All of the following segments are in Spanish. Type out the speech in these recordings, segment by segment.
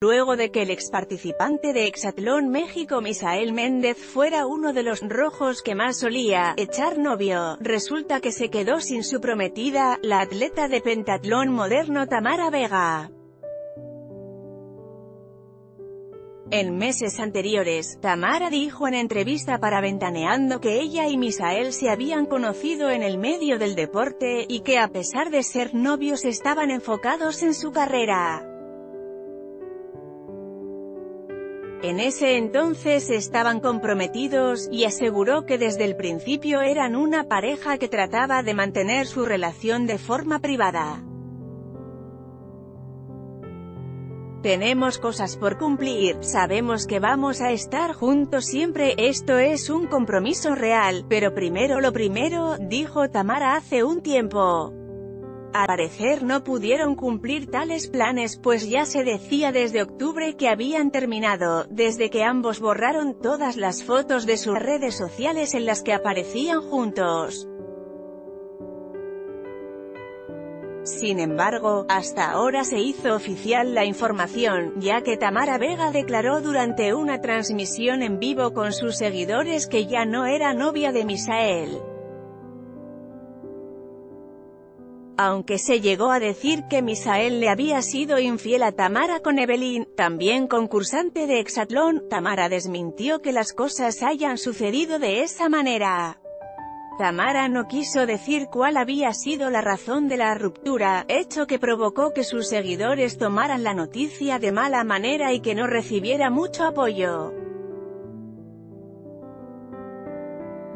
Luego de que el ex participante de Exatlón México Misael Méndez fuera uno de los rojos que más solía echar novio, resulta que se quedó sin su prometida, la atleta de pentatlón moderno Tamara Vega. En meses anteriores, Tamara dijo en entrevista para Ventaneando que ella y Misael se habían conocido en el medio del deporte, y que a pesar de ser novios estaban enfocados en su carrera. En ese entonces estaban comprometidos, y aseguró que desde el principio eran una pareja que trataba de mantener su relación de forma privada. Tenemos cosas por cumplir, sabemos que vamos a estar juntos siempre, esto es un compromiso real, pero primero lo primero, dijo Tamara hace un tiempo. Al parecer no pudieron cumplir tales planes pues ya se decía desde octubre que habían terminado, desde que ambos borraron todas las fotos de sus redes sociales en las que aparecían juntos. Sin embargo, hasta ahora se hizo oficial la información, ya que Tamara Vega declaró durante una transmisión en vivo con sus seguidores que ya no era novia de Misael. Aunque se llegó a decir que Misael le había sido infiel a Tamara con Evelyn, también concursante de Exatlón, Tamara desmintió que las cosas hayan sucedido de esa manera. Tamara no quiso decir cuál había sido la razón de la ruptura, hecho que provocó que sus seguidores tomaran la noticia de mala manera y que no recibiera mucho apoyo.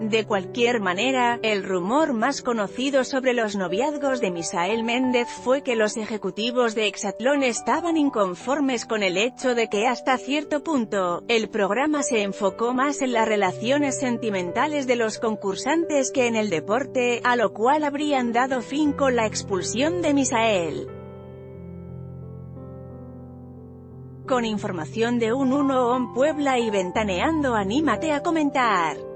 De cualquier manera, el rumor más conocido sobre los noviazgos de Misael Méndez fue que los ejecutivos de Exatlón estaban inconformes con el hecho de que hasta cierto punto, el programa se enfocó más en las relaciones sentimentales de los concursantes que en el deporte, a lo cual habrían dado fin con la expulsión de Misael. Con información de un 1 on Puebla y Ventaneando anímate a comentar.